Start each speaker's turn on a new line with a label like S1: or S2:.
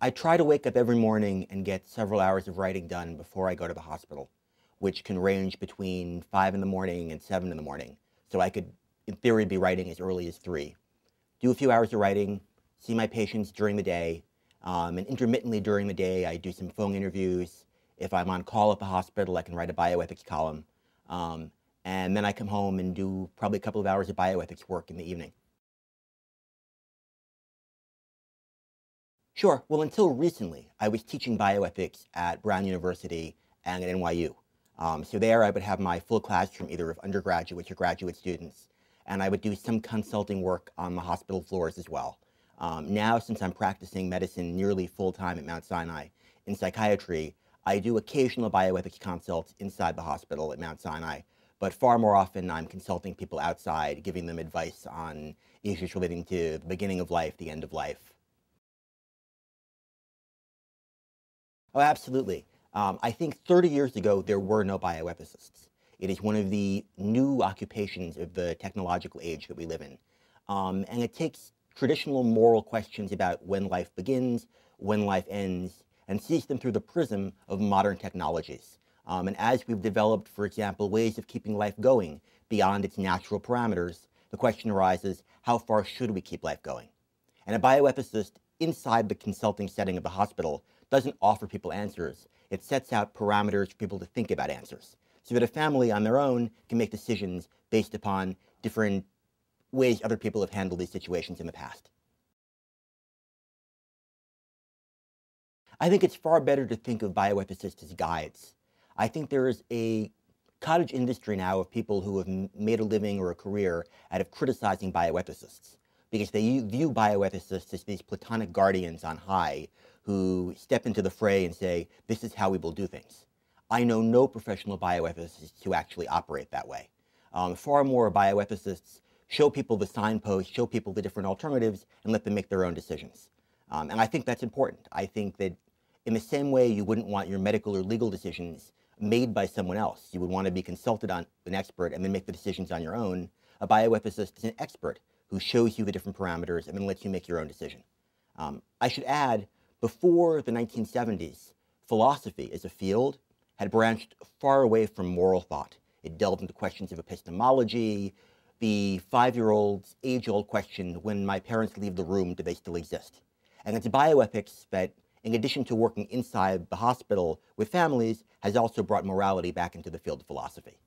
S1: I try to wake up every morning and get several hours of writing done before I go to the hospital, which can range between 5 in the morning and 7 in the morning. So I could, in theory, be writing as early as 3. Do a few hours of writing, see my patients during the day, um, and intermittently during the day, I do some phone interviews. If I'm on call at the hospital, I can write a bioethics column. Um, and then I come home and do probably a couple of hours of bioethics work in the evening. Sure. Well, until recently, I was teaching bioethics at Brown University and at NYU. Um, so there I would have my full classroom either of undergraduate or graduate students, and I would do some consulting work on the hospital floors as well. Um, now, since I'm practicing medicine nearly full-time at Mount Sinai in psychiatry, I do occasional bioethics consults inside the hospital at Mount Sinai, but far more often I'm consulting people outside, giving them advice on issues relating to the beginning of life, the end of life, Oh, absolutely. Um, I think 30 years ago, there were no bioethicists. It is one of the new occupations of the technological age that we live in. Um, and it takes traditional moral questions about when life begins, when life ends, and sees them through the prism of modern technologies. Um, and as we've developed, for example, ways of keeping life going beyond its natural parameters, the question arises, how far should we keep life going? And a bioethicist inside the consulting setting of the hospital doesn't offer people answers. It sets out parameters for people to think about answers so that a family on their own can make decisions based upon different ways other people have handled these situations in the past. I think it's far better to think of bioethicists as guides. I think there is a cottage industry now of people who have made a living or a career out of criticizing bioethicists because they view bioethicists as these platonic guardians on high who step into the fray and say, this is how we will do things. I know no professional bioethicists who actually operate that way. Um, far more bioethicists show people the signposts, show people the different alternatives, and let them make their own decisions. Um, and I think that's important. I think that in the same way you wouldn't want your medical or legal decisions made by someone else, you would want to be consulted on an expert and then make the decisions on your own. A bioethicist is an expert who shows you the different parameters and then lets you make your own decision. Um, I should add before the 1970s, philosophy as a field had branched far away from moral thought. It delved into questions of epistemology, the five-year-old's age-old question, when my parents leave the room, do they still exist? And it's bioethics that, in addition to working inside the hospital with families, has also brought morality back into the field of philosophy.